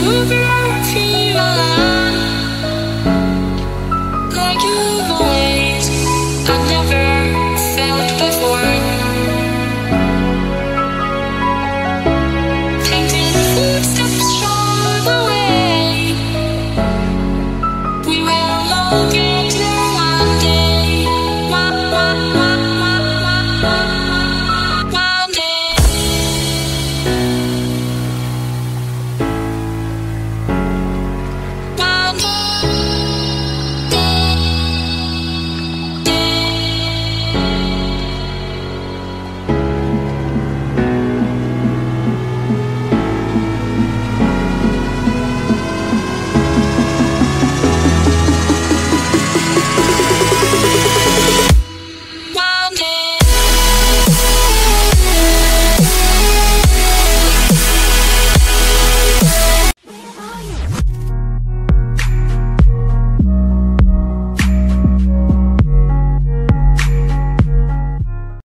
Move your